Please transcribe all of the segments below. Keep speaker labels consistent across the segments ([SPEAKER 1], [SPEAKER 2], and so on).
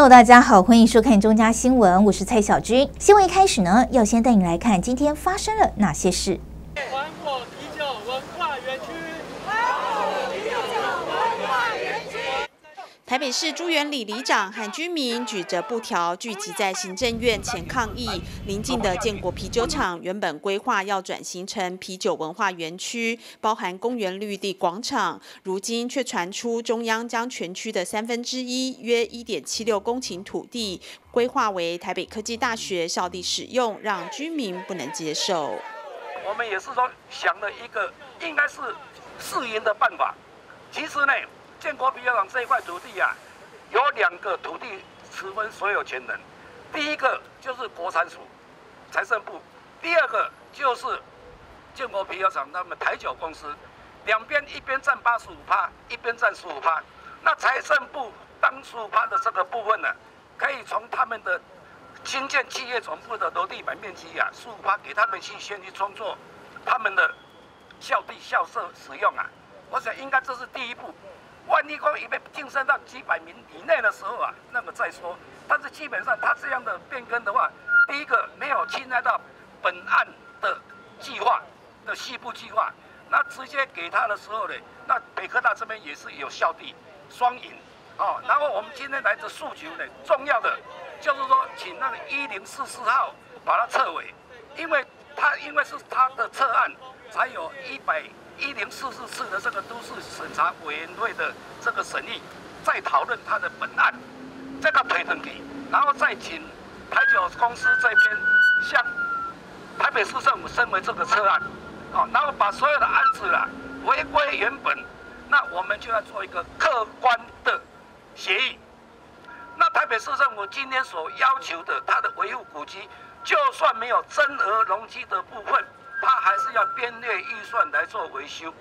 [SPEAKER 1] 朋友，大家好，欢迎收看中嘉新闻，我是蔡小军。新闻一开始呢，要先带你来看今天发生了哪些事。
[SPEAKER 2] 玩火啤酒文化园区。
[SPEAKER 3] 台北市朱元里里长和居民举着布条聚集在行政院前抗议。邻近的建国啤酒厂原本规划要转型成啤酒文化园区，包含公园绿地广场，如今却传出中央将全区的三分之一（约一点七六公顷土地）规划为台北科技大学校地使用，让居民不能接受。
[SPEAKER 4] 我们也是说想了一个应该是适应的办法，其实呢。建国啤酒厂这一块土地啊，有两个土地持分所有权人，第一个就是国产署财政部，第二个就是建国啤酒厂他们台酒公司，两边一边占八十五趴，一边占十五趴。那财政部当十五趴的这个部分呢，可以从他们的新建企业总部的楼地板面积啊，十五趴给他们去先去创作他们的校地校舍使用啊。我想应该这是第一步。万一光已被晋升到几百名以内的时候啊，那么再说。但是基本上他这样的变更的话，第一个没有侵害到本案的计划的西部计划，那直接给他的时候呢，那北科大这边也是有效地双赢哦。然后我们今天来的诉求呢，重要的就是说，请那个一零四四号把它撤回，因为他因为是他的撤案，才有一百。一零四四次的这个都市审查委员会的这个审议，再讨论他的本案，这个推登给，然后再请台九公司这边向台北市政府申为这个策案，好，然后把所有的案子啊回归原本，那我们就要做一个客观的协议。那台北市政府今天所要求的，它的维护古迹，就算没有增额容积的部分。他还是要编列预算来做维修。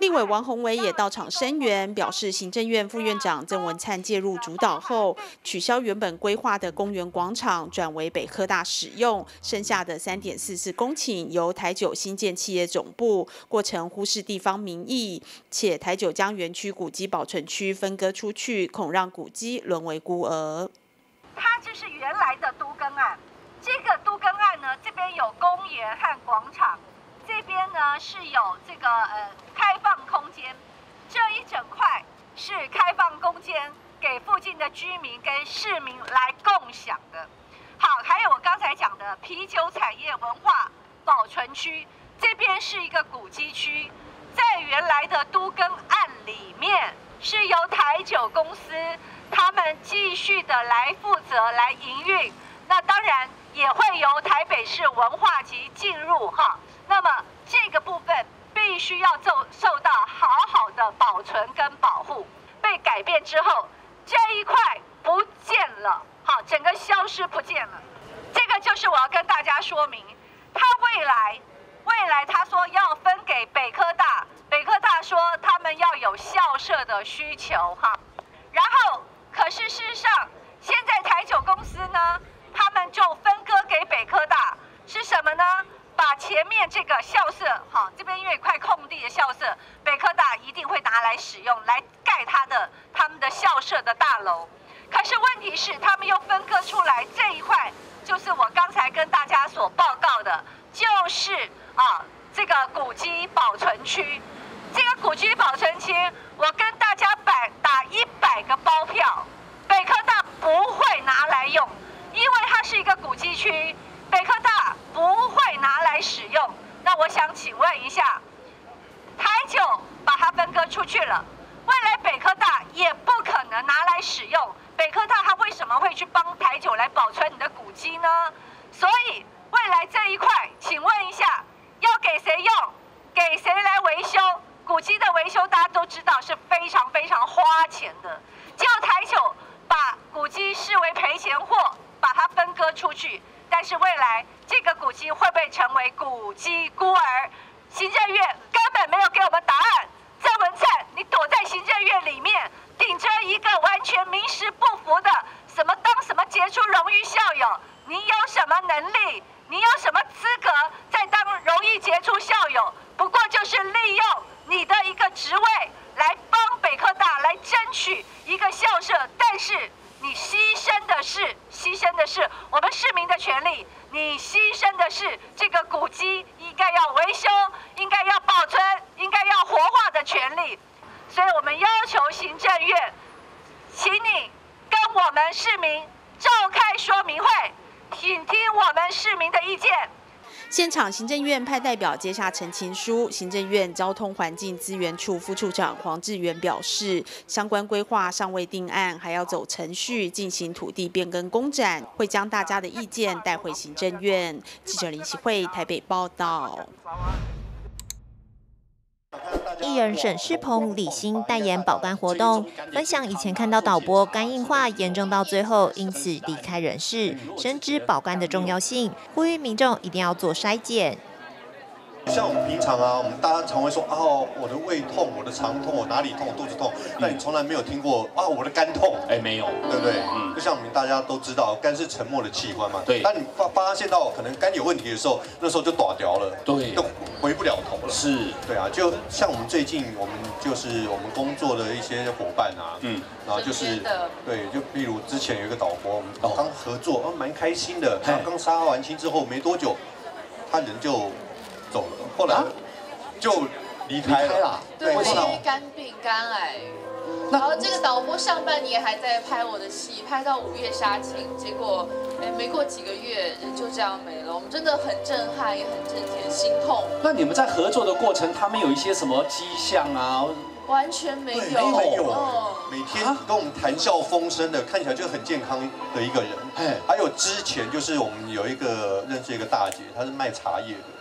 [SPEAKER 3] 立委王宏伟也到场声援，表示行政院副院长郑文灿介入主导后，取消原本规划的公园广场，转为北科大使用，剩下的三点四四公顷由台九新建企业总部，过程忽视地方民意，且台九将园区古迹保存区分割出去，恐让古迹沦为孤儿。
[SPEAKER 5] 他就是原来的都更案。这个都更案呢，这边有公园和广场，这边呢是有这个呃开放空间，这一整块是开放空间，给附近的居民跟市民来共享的。好，还有我刚才讲的啤酒产业文化保存区，这边是一个古迹区，在原来的都更案里面是由台酒公司他们继续的来负责来营运，那当然。也会由台北市文化局进入哈，那么这个部分必须要受受到好好的保存跟保护。被改变之后，这一块不见了，好，整个消失不见了。这个就是我要跟大家说明，他未来未来他说要分给北科大，北科大说他们要有校舍的需求哈，然后
[SPEAKER 3] 表接下陈情书，行政院交通环境资源处副处长黄志源表示，相关规划尚未定案，还要走程序进行土地变更公展，会将大家的意见带回行政院。记者林希慧台北报道。
[SPEAKER 1] 艺人沈世鹏、李欣代言保肝活动，分享以前看到导播肝硬化严重到最后因此离开人世，深知保肝的重要性，呼吁民众一定要做筛检。
[SPEAKER 6] 像我们平常啊，我们大家常会说哦，我的胃痛，我的肠痛，我哪里痛，肚子痛。那你从来没有听过啊，我的肝痛，
[SPEAKER 7] 哎，没有，
[SPEAKER 6] 对不对？嗯，就像我们大家都知道，肝是沉默的器官嘛。
[SPEAKER 7] 对。
[SPEAKER 6] 当你发发现到可能肝有问题的时候，那时候就倒掉了，
[SPEAKER 7] 对，
[SPEAKER 6] 就回不了头了。
[SPEAKER 7] 是。
[SPEAKER 6] 对啊，就像我们最近，我们就是我们工作的一些伙伴啊，嗯，然后就是对，就比如之前有一个导播，我们刚合作，哦，蛮开心的。他刚杀完青之后没多久，他人就走了。后来。就离开了，
[SPEAKER 8] 对，因为肝病、肝癌。然后这个导播上半年还在拍我的戏，拍到午夜杀青，结果哎，没过几个月人就这样没了。我们真的很震撼，也很震惊，心痛。
[SPEAKER 7] 那你们在合作的过程，他们有一些什么迹象啊？
[SPEAKER 8] 完全没有，
[SPEAKER 6] 没有。每天跟我们谈笑风生的，看起来就很健康的一个人。哎，还有之前就是我们有一个认识一个大姐，她是卖茶叶的。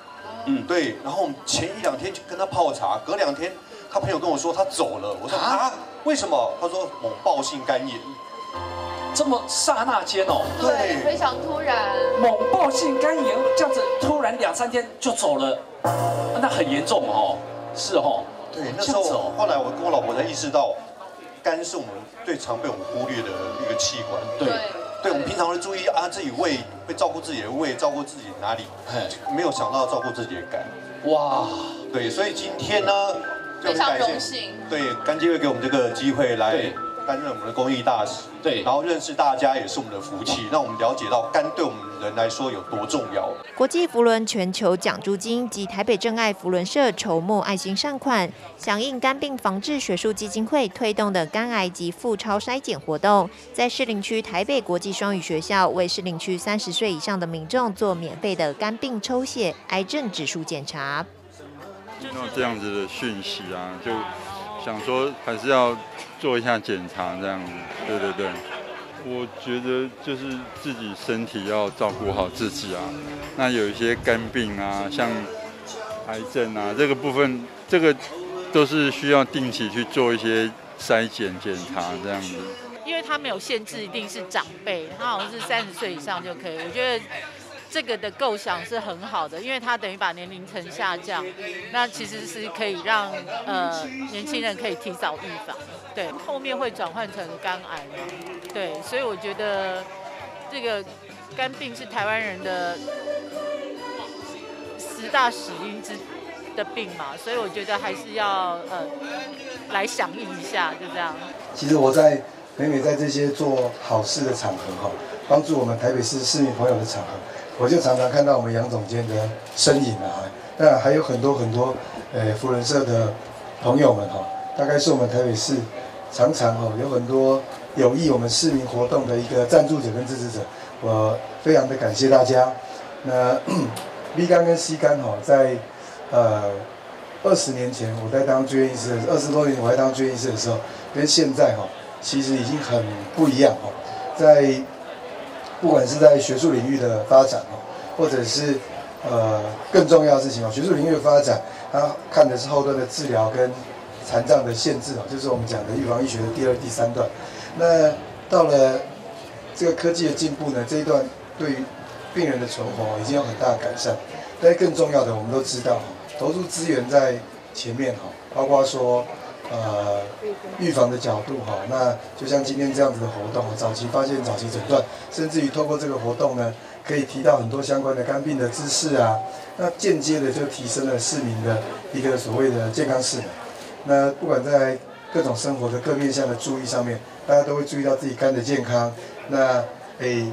[SPEAKER 6] 嗯，对，然后我们前一两天就跟他泡茶，隔两天他朋友跟我说他走了，我说啊，为什么？他说猛暴性肝炎，
[SPEAKER 7] 这么刹那间哦，
[SPEAKER 8] 对，非常突然，
[SPEAKER 7] 猛暴性肝炎这样子突然两三天就走了，那很严重哦，是哦，
[SPEAKER 6] 对，那时候后来我跟我老婆才意识到，肝是我们最常被我们忽略的一个器官，
[SPEAKER 7] 对。
[SPEAKER 6] 对，我们平常会注意啊，自己胃会照顾自己的胃，照顾自己哪里，没有想到照顾自己的肝。哇，对，所以今天呢，
[SPEAKER 8] 非常荣幸，
[SPEAKER 6] 对，肝机会给我们这个机会来。担任我们的公益大使，
[SPEAKER 7] 对，
[SPEAKER 6] 然后认识大家也是我们的福气，让我们了解到肝对我们人来说有多重要。
[SPEAKER 1] 国际福伦全球奖助金及台北正爱福伦社筹募爱心善款，响应肝病防治学术基金会推动的肝癌及腹超筛检活动，在士林区台北国际双语学校为士林区三十岁以上的民众做免费的肝病抽血、癌症指数检查。
[SPEAKER 9] 听到这样子的讯息啊，就。想说还是要做一下检查，这样子，对对对。我觉得就是自己身体要照顾好自己啊。那有一些肝病啊，像癌症啊，这个部分，这个都是需要定期去做一些筛检检查这样子。
[SPEAKER 10] 因为他没有限制，一定是长辈，他好像是三十岁以上就可以。我觉得。这个的构想是很好的，因为它等于把年龄层下降，那其实是可以让呃年轻人可以提早预防，对，后面会转换成肝癌，对，所以我觉得这个肝病是台湾人的十大死因之的病嘛，所以我觉得还是要呃来响应一下，就这样。
[SPEAKER 11] 其实我在每每在这些做好事的场合哈，帮助我们台北市市民朋友的场合。我就常常看到我们杨总监的身影啊，那还有很多很多，呃，福人社的朋友们哈，大概是我们台北市常常哈有很多有益我们市民活动的一个赞助者跟支持者，我非常的感谢大家。那 B 肝跟 C 肝哈，在呃二十年前我在当住院医师，二十多年我在当住院医师的时候，跟现在哈其实已经很不一样哈，在。不管是在学术领域的发展哦，或者是呃更重要的事情哦，学术领域的发展，它看的是后端的治疗跟残障的限制哦，就是我们讲的预防医学的第二、第三段。那到了这个科技的进步呢，这一段对于病人的存活已经有很大的改善。但是更重要的，我们都知道，投入资源在前面哈，包括说。呃，预防的角度哈，那就像今天这样子的活动，早期发现、早期诊断，甚至于透过这个活动呢，可以提到很多相关的肝病的知识啊，那间接的就提升了市民的一个所谓的健康势能。那不管在各种生活的各面向的注意上面，大家都会注意到自己肝的健康。那诶，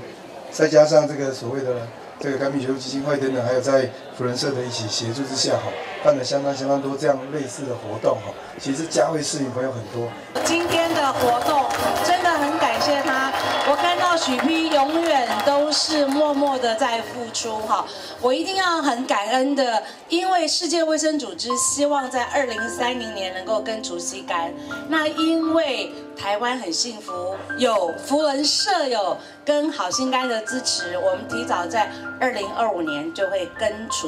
[SPEAKER 11] 再加上这个所谓的这个肝病学术基金会等等，还有在福人社的一起协助之下哈，办了相当相当多这样类似的活动哈。其实嘉惠市民朋友很多。
[SPEAKER 12] 今天的活动真的很感谢他，我看到许批永远都是默默的在付出哈。我一定要很感恩的，因为世界卫生组织希望在二零三零年能够根除吸干，那因为台湾很幸福，有福仁社友跟好心肝的支持，我们提早在二零二五年就会根除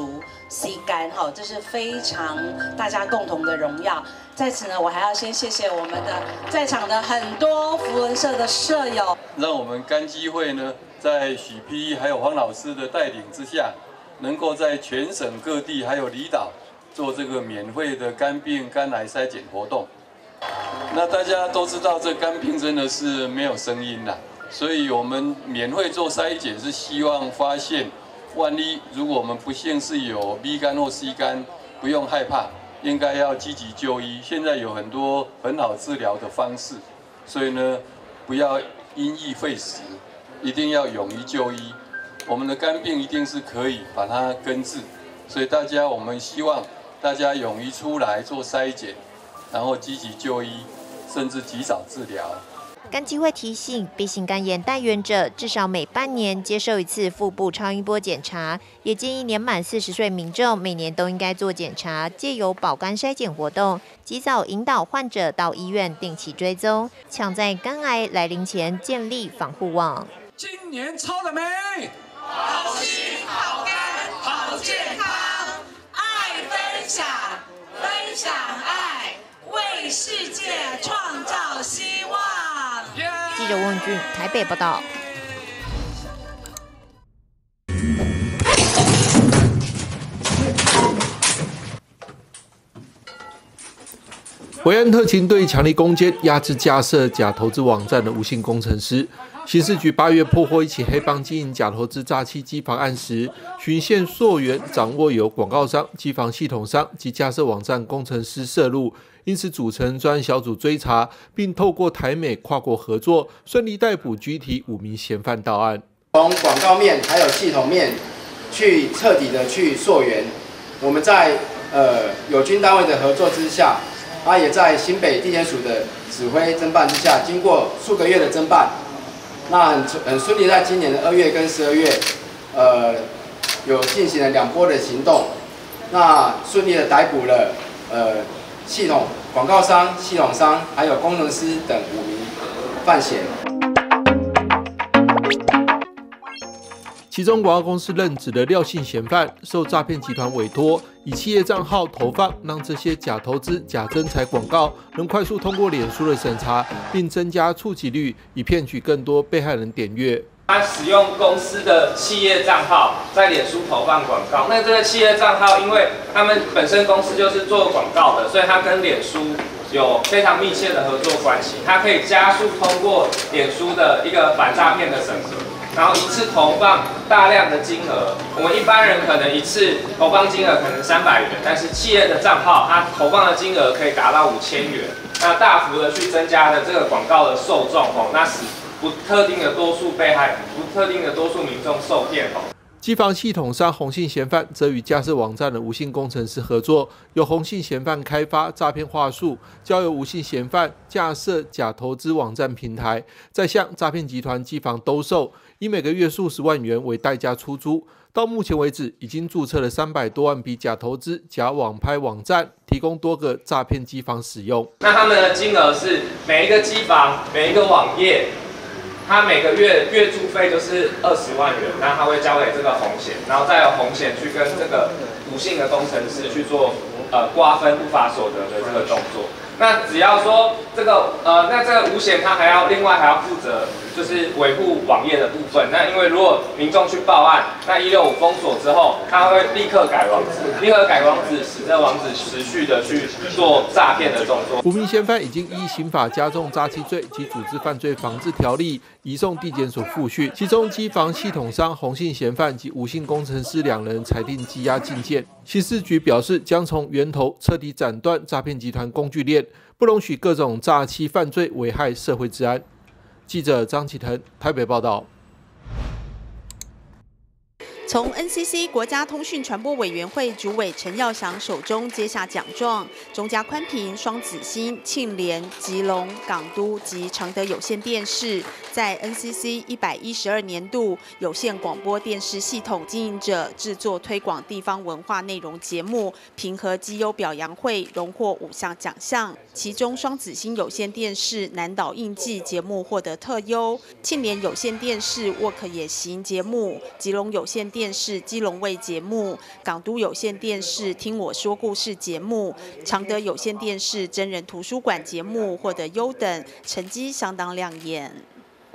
[SPEAKER 12] 吸干哈，这是非常大家共同的荣耀。在此呢，我还要先谢谢我们的在场的很多福伦社的舍友，
[SPEAKER 13] 让我们肝基会呢，在许批还有黄老师的带领之下，能够在全省各地还有离岛做这个免费的肝病肝癌筛检活动。那大家都知道，这肝病真的是没有声音的，所以我们免费做筛检是希望发现，万一如果我们不幸是有 B 肝或 C 肝，不用害怕。应该要积极就医，现在有很多很好治疗的方式，所以呢，不要因噎废食，一定要勇于就医。我们的肝病一定是可以把它根治，所以大家我们希望大家勇于出来做筛检，然后积极就医，甚至及早治疗。
[SPEAKER 1] 肝基会提醒，B 型肝炎带源者至少每半年接受一次腹部超音波检查，也建议年满四十岁民众每年都应该做检查，借由保肝筛检活动，及早引导患者到医院定期追踪，抢在肝癌来临前建立防护网。
[SPEAKER 7] 今年超了没？
[SPEAKER 14] 好心好肝好健康，爱分享，分享爱，为世界创造希望。
[SPEAKER 1] 记者问俊台北报道。
[SPEAKER 15] 维安特勤队强力攻坚压制架设假投资网站的无姓工程师。刑事局八月破获一起黑帮经营假投资诈欺机房案时，循线溯源，掌握有广告商、机房系统商及架设网站工程师涉入。因此，组成专案小组追查，并透过台美跨国合作，顺利逮捕具体五名嫌犯到案。
[SPEAKER 16] 从广告面还有系统面，去彻底的去溯源。我们在呃有军单位的合作之下，啊也在新北地检署的指挥侦办之下，经过数个月的侦办，那很很顺利，在今年的二月跟十二月，呃有进行了两波的行动，那顺利的逮捕了呃。系统广告商、系统商还有工程师等五名犯嫌。
[SPEAKER 15] 其中广告公司任职的廖姓嫌犯，受诈骗集团委托，以企业账号投放，让这些假投资、假真财广告能快速通过脸书的审查，并增加触及率，以骗取更多被害人点阅。
[SPEAKER 17] 他使用公司的企业账号在脸书投放广告，那这个企业账号，因为他们本身公司就是做广告的，所以他跟脸书有非常密切的合作关系，它可以加速通过脸书的一个反诈骗的审核，然后一次投放大量的金额。我们一般人可能一次投放金额可能三百元，但是企业的账号它投放的金额可以达到五千元，那大幅的去增加了这个广告的受众哦，那使。不特定的多数被害，不特定的多数民众受骗哦。
[SPEAKER 15] 机房系统上红信嫌犯则与架设网站的无姓工程师合作，由红信嫌犯开发诈骗话术，交由无姓嫌犯架设假投资网站平台，再向诈骗集团机房兜售，以每个月数十万元为代价出租。到目前为止，已经注册了三百多万笔假投资、假网拍网站，提供多个诈骗机房使用。
[SPEAKER 17] 那他们的金额是每一个机房、每一个网页。他每个月月租费就是二十万元，那他会交给这个红险，然后再由红险去跟这个不幸的工程师去做呃瓜分不法所得的这个动作。那只要说这个呃，那这个五险他还要另外还要负责。就是维护网页的部分。那因为如果民众去报案，那一六五封锁之后，他会立刻改网址，立刻改网址，使这网址持续的去做诈骗的动作。
[SPEAKER 15] 五名嫌犯已经依刑法加重诈欺罪及组织犯罪防治条例移送地检所复讯，其中机房系统商洪姓嫌犯及吴姓工程师两人裁定羁押禁见。刑事局表示，将从源头彻底斩断诈骗集团工具链，不容许各种诈欺犯罪危害社会治安。记者张启腾台北报道。
[SPEAKER 3] 从 NCC 国家通讯传播委员会主委陈耀祥手中接下奖状，中嘉宽频、双子星、庆联、吉隆、港都及常德有线电视在 NCC 一百一十二年度有线广播电视系统经营者制作推广地方文化内容节目平和基优表扬会荣获五项奖项，其中双子星有线电视南岛印记节目获得特优，庆联有线电视 Work 也行节目，吉隆有线。电电视基隆卫节目、港都有线电视听我说故事节目、常德有线电视真人图书馆节目获得优等，成绩相当亮眼。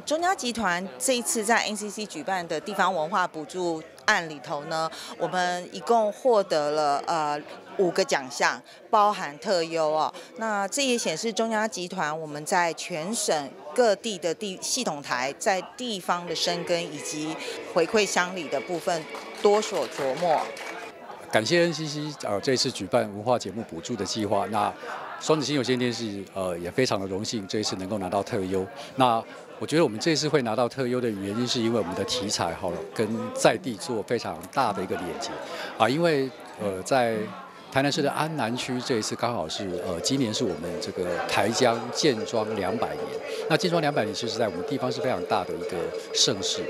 [SPEAKER 18] 中嘉集团这一次在 NCC 举办的地方文化补助案里头呢，我们一共获得了呃五个奖项，包含特优哦。那这也显示中嘉集团我们在全省各地的地系统台在地方的生根以及回馈乡里的部分多所琢磨。
[SPEAKER 19] 感谢 NCC 呃这次举办文化节目补助的计划。那双子星有线电视呃也非常的荣幸这一次能够拿到特优。那我觉得我们这次会拿到特优的原因，是因为我们的题材好了跟在地做非常大的一个连接啊，因为呃在台南市的安南区这一次刚好是呃今年是我们这个台江建庄两百年，那建庄两百年其实在我们地方是非常大的一个盛世，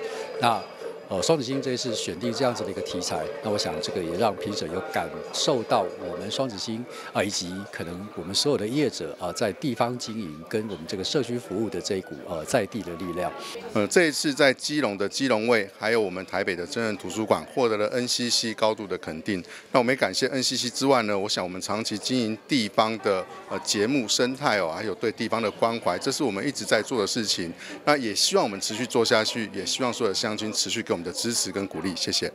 [SPEAKER 19] 那。呃，双子星这一次选定这样子的一个题材，那我想这个也让评审有感受到我们双子星啊，以及可能我们所有的业者啊，在地方经营跟我们这个社区服务的这一股呃在地的力量。
[SPEAKER 20] 呃，这一次在基隆的基隆卫，还有我们台北的真人图书馆获得了 NCC 高度的肯定。那我们也感谢 NCC 之外呢，我想我们长期经营地方的呃节目生态哦，还有对地方的关怀，这是我们一直在做的事情。那也希望我们持续做下去，也希望所有的乡亲持续给我们。的支持跟鼓励，谢谢。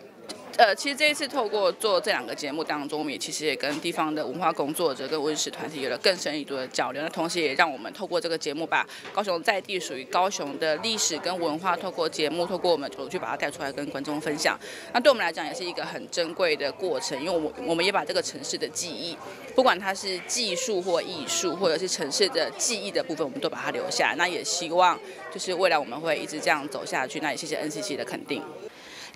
[SPEAKER 21] 呃，其实这一次透过做这两个节目当中，我们也其实也跟地方的文化工作者跟温史团体有了更深一度的交流。那同时也让我们透过这个节目，把高雄在地属于高雄的历史跟文化，透过节目，透过我们去把它带出来跟观众分享。那对我们来讲也是一个很珍贵的过程，因为我我们也把这个城市的记忆，不管它是技术或艺术，或者是城市的记忆的部分，我们都把它留下。那也希望就是未来我们会一直这样走下去。那也谢谢 NCC 的肯定。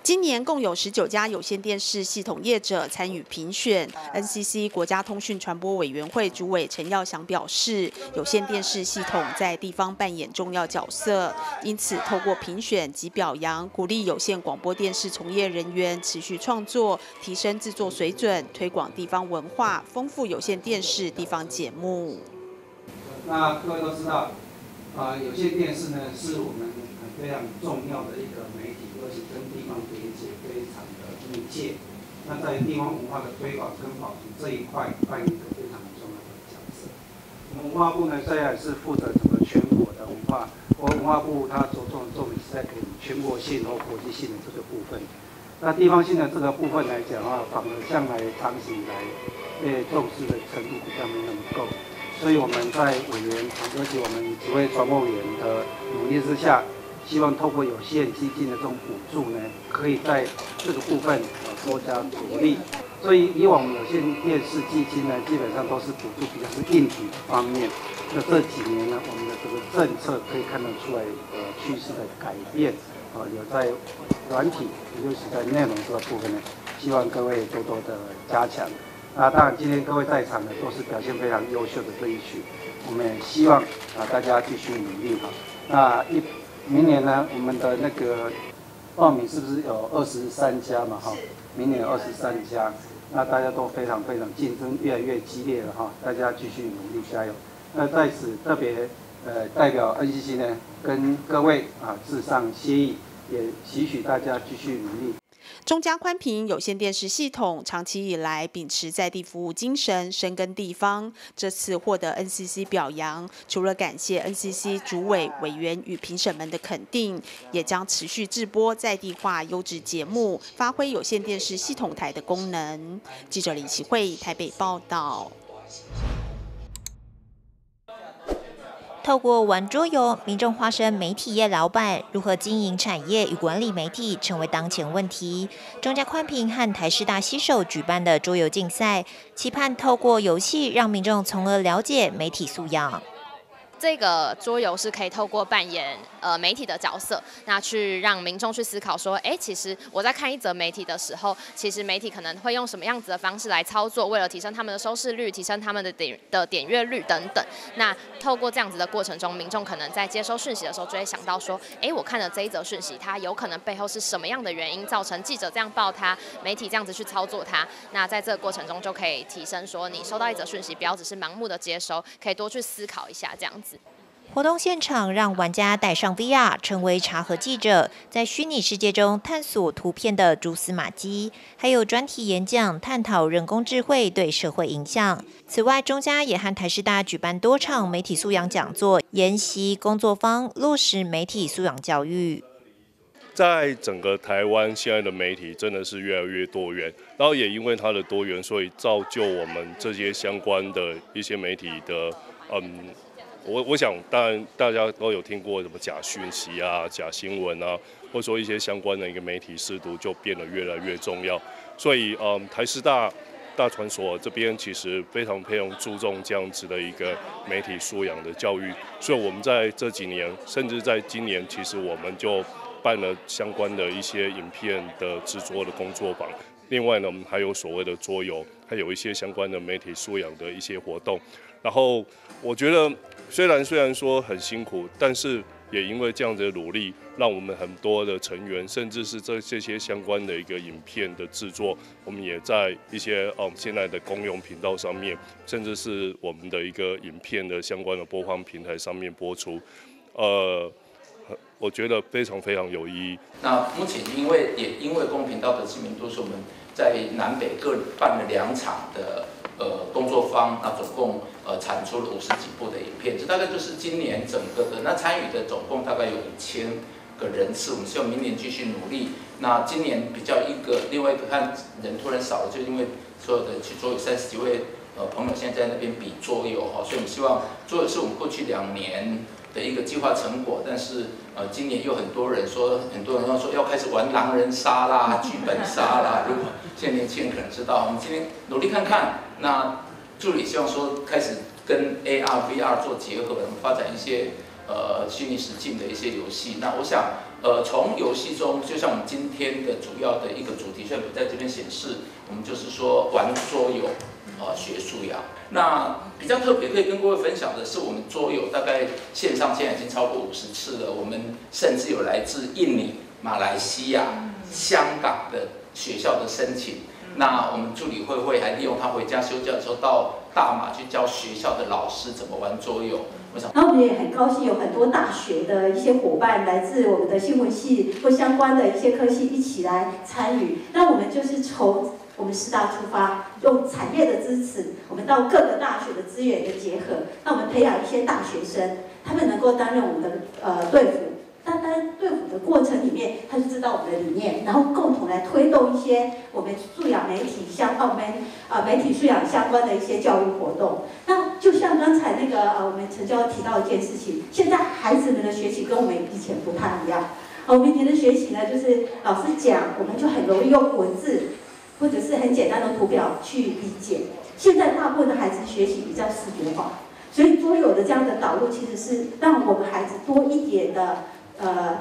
[SPEAKER 3] 今年共有十九家有线电视系统业者参与评选。NCC 国家通讯传播委员会主委陈耀祥表示，有线电视系统在地方扮演重要角色，因此透过评选及表扬，鼓励有线广播电视从业人员持续创作，提升制作水准，推广地方文化，丰富有线电视地方节目。
[SPEAKER 22] 那各位都知道，啊，有线电视呢是我们非常重要的一个媒体。而且跟地方连接非常那在地方文化的推广跟保存这一块扮演一个非常重要的角色。文化部呢，现在是负责整个全国的文化，我文化部它着重重点是在给全国性和国际性的这个部分。那地方性的这个部分来讲的话，反而向来长期以来被重视的程度比较没那么够，所以我们在委员，而且我们几位传播员的努力之下。希望透过有限基金的这种补助呢，可以在这个部分呃多加着力。所以以往有线电视基金呢，基本上都是补助比较是硬体方面。那这几年呢，我们的这个政策可以看得出来呃趋势的改变，呃有在软体，也就是在内容这个部分呢，希望各位多多的加强。那当然今天各位在场的都是表现非常优秀的这一群，我们也希望啊大家继续努力哈。那一。明年呢，我们的那个报名是不是有二十三家嘛？哈，明年有二十三家，那大家都非常非常竞争越来越激烈了哈，大家继续努力加油。那在此特别呃代表 NCC 呢，跟各位啊致上谢意，也期许大家继续努力。
[SPEAKER 3] 中嘉宽频有线电视系统长期以来秉持在地服务精神，深耕地方。这次获得 NCC 表扬，除了感谢 NCC 主委、委员与评审们的肯定，也将持续制播在地化优质节目，发挥有线电视系统台的功能。记者李奇慧台北报道。
[SPEAKER 1] 透过玩桌游，民众化身媒体业老板，如何经营产业与管理媒体，成为当前问题。中嘉宽屏和台师大携手举办的桌游竞赛，期盼透过游戏让民众从而了解媒体素养。
[SPEAKER 23] 这个桌游是可以透过扮演
[SPEAKER 24] 呃媒体的角色，那去让民众去思考说，哎，其实我在看一则媒体的时候，其实媒体可能会用什么样子的方式来操作，为了提升他们的收视率，提升他们的点的点阅率等等。那透过这样子的过程中，民众可能在接收讯息的时候，就会想到说，哎，我看了这一则讯息，它有可能背后是什么样的原因造成记者这样报它，媒体这样子去操作它。那在这个过程中，就可以提升说，你收到一则讯息，不要只是盲目的接收，可以多去思考一下这样子。
[SPEAKER 1] 活动现场让玩家戴上 VR，成为茶和记者，在虚拟世界中探索图片的蛛丝马迹，还有专题演讲探讨人工智慧对社会影响。此外，中嘉也和台师大举办多场媒体素养讲座、研习工作坊，落实媒体素养教育。
[SPEAKER 25] 在整个台湾，现在的媒体真的是越来越多元，然后也因为它的多元，所以造就我们这些相关的一些媒体的，嗯。我我想，当然大家都有听过什么假讯息啊、假新闻啊，或者说一些相关的一个媒体试读就变得越来越重要。所以，嗯，台师大大传所这边其实非常非常注重这样子的一个媒体素养的教育。所以，我们在这几年，甚至在今年，其实我们就办了相关的一些影片的制作的工作坊。另外呢，我们还有所谓的桌游，还有一些相关的媒体素养的一些活动。然后，我觉得。虽然虽然说很辛苦，但是也因为这样子的努力，让我们很多的成员，甚至是这这些相关的一个影片的制作，我们也在一些嗯现在的公用频道上面，甚至是我们的一个影片的相关的播放平台上面播出，呃，我觉得非常非常有意义。
[SPEAKER 23] 那目前因为也因为公频道的知名度，是我们在南北各办了两场的。呃，工作方那总共呃产出了五十几部的影片，这大概就是今年整个的那参与的总共大概有五千个人次。我们希望明年继续努力。那今年比较一个另外一个看人突然少了，就因为所有的去桌游三十几位呃朋友现在在那边比桌游哈，所以我们希望桌游是我们过去两年的一个计划成果，但是呃今年又很多人说，很多人要说要开始玩狼人杀啦、剧本杀啦。如果现在年轻人可能知道，我们今天努力看看。那助理希望说开始跟 AR、VR 做结合，发展一些呃虚拟实境的一些游戏。那我想，呃，从游戏中，就像我们今天的主要的一个主题，虽然不在这边显示，我们就是说玩桌游，呃，学素养。那比较特别可以跟各位分享的是，我们桌游大概线上现在已经超过五十次了。我们甚至有来自印尼、马来西亚、香港的学校的申请。那我们助理慧慧还利用他回家休假的时候，到大马去教学校的老师怎么玩桌游。
[SPEAKER 26] 我想，那我们也很高兴，有很多大学的一些伙伴，来自我们的新闻系或相关的一些科系一起来参与。那我们就是从我们师大出发，用产业的支持，我们到各个大学的资源的结合，那我们培养一些大学生，他们能够担任我们的呃队服。单单队伍的过程里面，他就知道我们的理念，然后共同来推动一些我们素养媒体相澳门啊媒体素养相关的一些教育活动。那就像刚才那个呃我们陈教提到一件事情，现在孩子们的学习跟我们以前不太一样。我们以前的学习呢，就是老师讲，我们就很容易用文字或者是很简单的图表去理解。现在大部分的孩子学习比较视觉化，所以桌游的这样的导入，其实是让我们孩子多一点的。呃，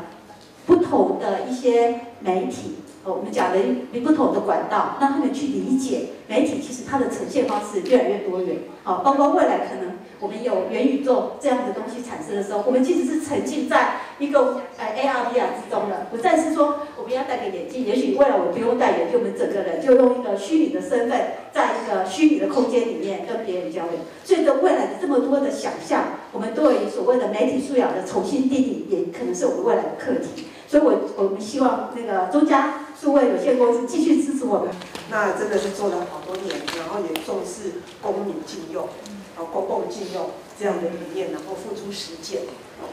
[SPEAKER 26] 不同的一些媒体，呃，我们讲的不同的管道，让他们去理解媒体，其实它的呈现方式越来越多元。好，包括未来可能我们有元宇宙这样的东西产生的时候，我们其实是沉浸在一个呃 AR、VR 之中的，不再是说我们要戴个眼镜，也许未来我不用戴眼镜，我们整个人就用一个虚拟的身份，在一个虚拟的空间里面跟别人交流。所以，在未来的这么多的想象，我们对于所谓的媒体素养的重新定义，也可能是我们未来的课题。所以我我们希望那个中嘉数位有限公司继续支持我们。
[SPEAKER 27] 那真的是做了好多年，然后也重视公民禁用，然后公共禁用这样的理念，然后付诸实践。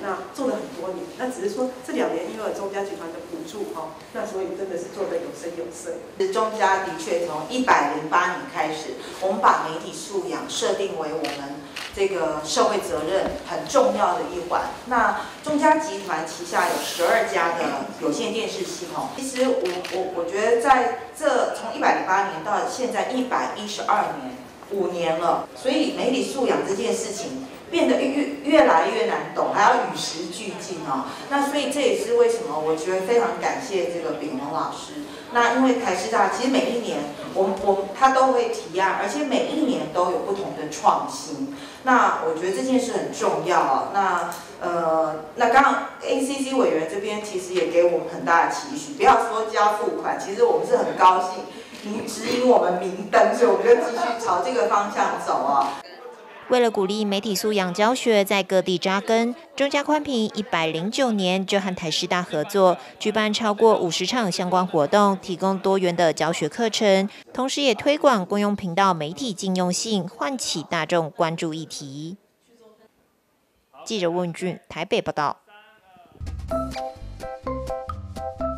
[SPEAKER 27] 那做了很多年，那只是说这两年因为中嘉集团的补助哈，那所以真的是做的有声有色。
[SPEAKER 28] 中嘉的确从一百零八年开始，我们把媒体素养设定为我们。这个社会责任很重要的一环。那中嘉集团旗下有十二家的有线电视系统。其实我我我觉得在这从一百零八年到现在一百一十二年，五年了，所以媒体素养这件事情变得越越越来越难懂，还要与时俱进哦。那所以这也是为什么我觉得非常感谢这个炳宏老师。那因为台师大其实每一年，我们我他都会提案，而且每一年都有不同的创新。那我觉得这件事很重要哦。那呃，那刚刚 ACC 委员这边其实也给我们很大的期许，不要说交付款，其实我们是很高兴，您指引我们明灯，所以我们就继续朝这个方向走啊。
[SPEAKER 1] 为了鼓励媒体素养教学在各地扎根，中嘉宽频一百零九年就和台师大合作，举办超过五十场相关活动，提供多元的教学课程，同时也推广公用频道媒体禁用性，唤起大众关注议题。记者问俊台北报道。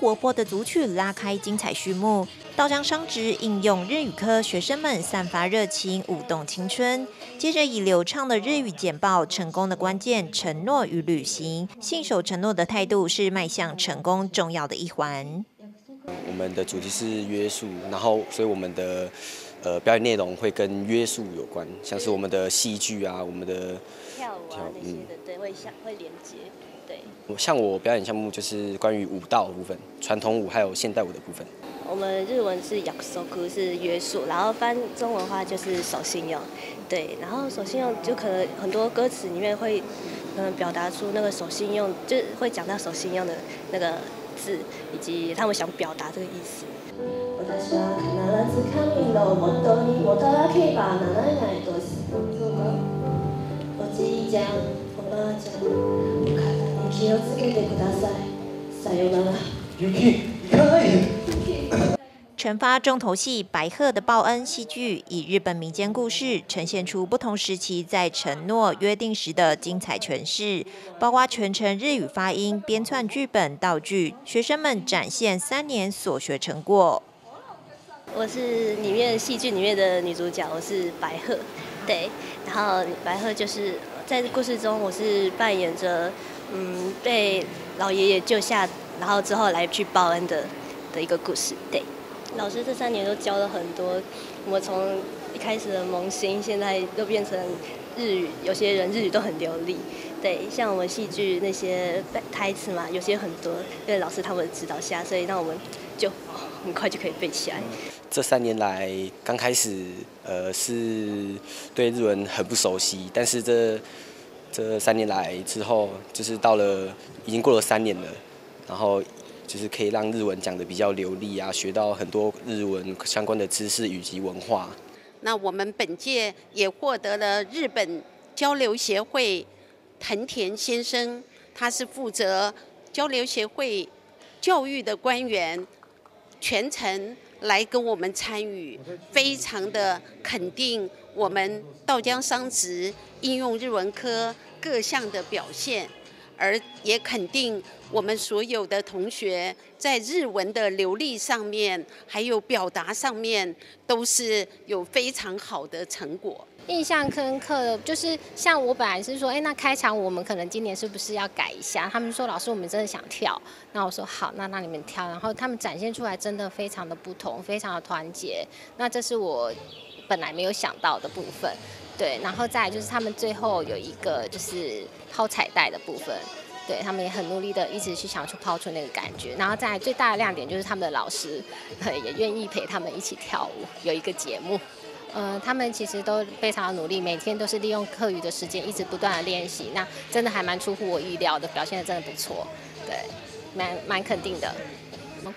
[SPEAKER 1] 活泼的组曲拉开精彩序幕，道江商职应用日语科学生们散发热情，舞动青春。接着以流畅的日语简报，成功的关键承诺与履行，信守承诺的态度是迈向成功重要的一环。
[SPEAKER 29] 我们的主题是约束，然后所以我们的呃表演内容会跟约束有关，像是我们的戏剧啊，我们的
[SPEAKER 30] 跳舞啊那些的，对，会相会连接。
[SPEAKER 29] 像我表演项目就是关于舞蹈部分，传统舞还有现代舞的部分。
[SPEAKER 30] 我们日文是약속是约束，然后翻中文话就是守信用。对，然后守信用就可能很多歌词里面会，可能表达出那个守信用，就会讲到守信用的那个字，以及他们想表达这个意思。
[SPEAKER 1] 陈发重头戏《白鹤的报恩》戏剧，以日本民间故事呈现出不同时期在承诺约定时的精彩诠释，包括全程日语发音、编篡剧本、道具，学生们展现三年所学成果。
[SPEAKER 30] 我是里面戏剧里面的女主角，我是白鹤，对，然后白鹤就是在故事中，我是扮演着。嗯，被老爷爷救下，然后之后来去报恩的的一个故事。对，老师这三年都教了很多，我从一开始的萌新，现在都变成日语，有些人日语都很流利。对，像我们戏剧那些台词嘛，有些很多，因为老师他们指导下，所以让我们就很快就可以背起来。
[SPEAKER 29] 这三年来，刚开始呃是对日文很不熟悉，但是这。这三年来之后，就是到了已经过了三年了，然后就是可以让日文讲的比较流利啊，学到很多日文相关的知识以及文化。
[SPEAKER 31] 那我们本届也获得了日本交流协会藤田先生，他是负责交流协会教育的官员，全程来跟我们参与，非常的肯定我们道江商职。应用日文科各项的表现，而也肯定我们所有的同学在日文的流利上面，还有表达上面，都是有非常好的成果。
[SPEAKER 32] 印象深刻的，就是像我本来是说，哎，那开场我们可能今年是不是要改一下？他们说老师，我们真的想跳。那我说好，那让你们跳。然后他们展现出来真的非常的不同，非常的团结。那这是我本来没有想到的部分。对，然后再就是他们最后有一个就是抛彩带的部分，对他们也很努力的一直去想去抛出那个感觉。然后再最大的亮点就是他们的老师也愿意陪他们一起跳舞，有一个节目。呃，他们其实都非常努力，每天都是利用课余的时间一直不断的练习。那真的还蛮出乎我意料的，表现的真的不错，对，蛮蛮肯定的。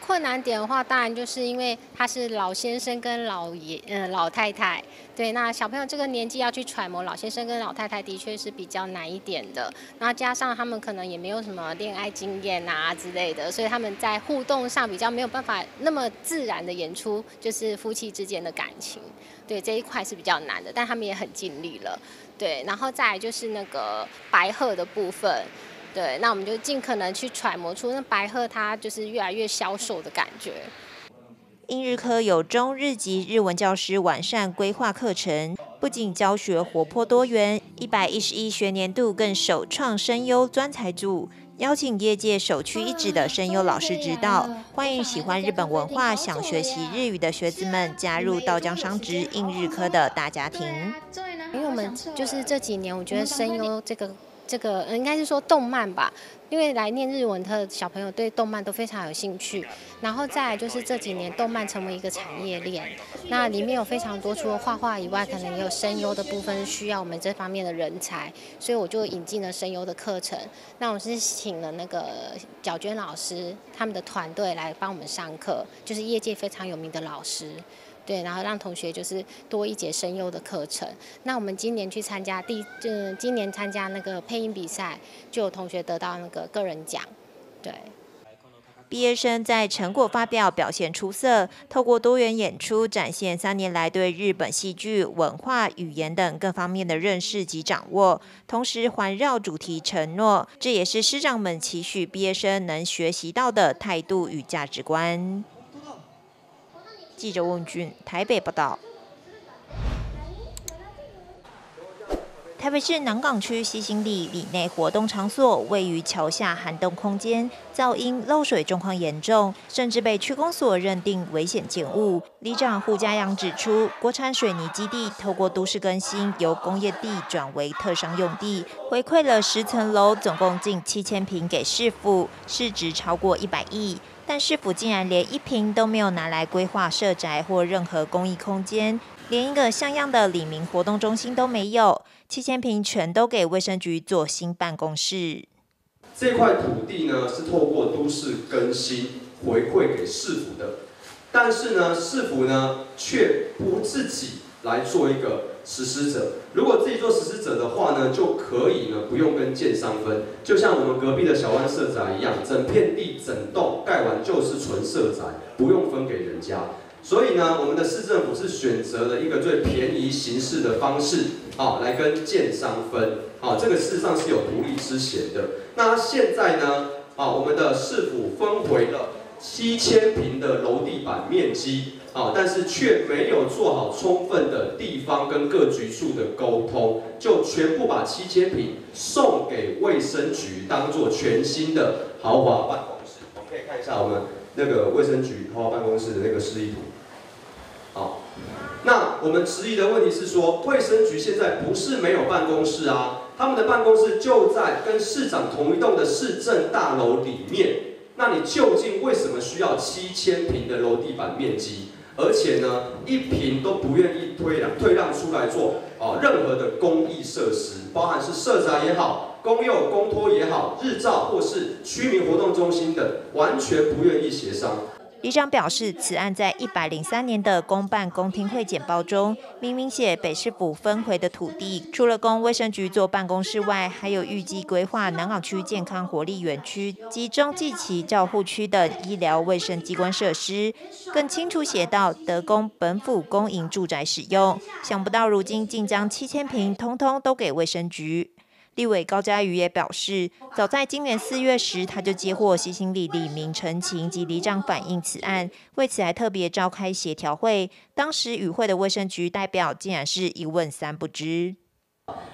[SPEAKER 32] 困难点的话，当然就是因为他是老先生跟老爷，嗯，老太太。对，那小朋友这个年纪要去揣摩老先生跟老太太，的确是比较难一点的。那加上他们可能也没有什么恋爱经验啊之类的，所以他们在互动上比较没有办法那么自然的演出，就是夫妻之间的感情。对，这一块是比较难的，但他们也很尽力了。对，然后再来就是那个白鹤的部分。对，那我们就尽可能去揣摩出那白鹤它就是越来越消瘦的感觉。
[SPEAKER 1] 英日科有中日籍日文教师完善规划课程，不仅教学活泼多元，一百一十一学年度更首创声优专才组，邀请业界首屈一指的声优老师指导，欢迎喜欢日本文化、想学习日语的学子们加入道江商职应日科的大家庭。
[SPEAKER 32] 因为我们就是这几年，我觉得声优这个。这个应该是说动漫吧，因为来念日文的小朋友对动漫都非常有兴趣。然后再来就是这几年动漫成为一个产业链，那里面有非常多除了画画以外，可能也有声优的部分需要我们这方面的人才，所以我就引进了声优的课程。那我是请了那个角娟老师他们的团队来帮我们上课，就是业界非常有名的老师。对，然后让同学就是多一节声优的课程。那我们今年去参加第，嗯，今年参加那个配音比赛，就有同学得到那个个人奖。对，
[SPEAKER 1] 毕业生在成果发表表现出色，透过多元演出展现三年来对日本戏剧文化、语言等各方面的认识及掌握，同时环绕主题承诺，这也是师长们期许毕业生能学习到的态度与价值观。记者问俊，台北报道。台北市南港区西兴里里内活动场所位于桥下寒冬空间，噪音漏水状况严重，甚至被区公所认定危险建物。里长胡家阳指出，国产水泥基地透过都市更新，由工业地转为特商用地，回馈了十层楼，总共近七千平给市府，市值超过一百亿。但市府竟然连一平都没有拿来规划设宅或任何公益空间，连一个像样的李明活动中心都没有。七千平全都给卫生局做新办公室。
[SPEAKER 33] 这块土地呢是透过都市更新回馈给市府的，但是呢市府呢却不自己来做一个实施者。如果自己做实施者的话呢，就可以呢不用跟建商分，就像我们隔壁的小湾社宅一样，整片地整栋盖完就是纯社宅，不用分给人家。所以呢，我们的市政府是选择了一个最便宜形式的方式，啊，来跟建商分，啊，这个事实上是有独立之嫌的。那现在呢，啊，我们的市府分回了七千平的楼地板面积，好，但是却没有做好充分的地方跟各局处的沟通，就全部把七千平送给卫生局当做全新的豪华办公室。我们可以看一下我们那个卫生局豪华办公室的那个示意图。好，那我们质疑的问题是说，卫生局现在不是没有办公室啊，他们的办公室就在跟市长同一栋的市政大楼里面。那你究竟为什么需要七千平的楼地板面积？而且呢，一平都不愿意推让退让出来做啊任何的公益设施，包含是社宅也好，公幼公托也好，日照或是居民活动中心等，完全不愿意协商。
[SPEAKER 1] 里长表示，此案在一百零三年的公办公听会简报中，明明写北市府分回的土地，除了供卫生局做办公室外，还有预计规划南港区健康活力园区及中继期照护区等医疗卫生机关设施，更清楚写到得供本府公营住宅使用。想不到如今竟将七千平通通都给卫生局。立委高嘉瑜也表示，早在今年四月时，他就接获西兴里李明陈情及里长反映此案，为此还特别召开协调会。当时与会的卫生局代表竟然是一问三不知，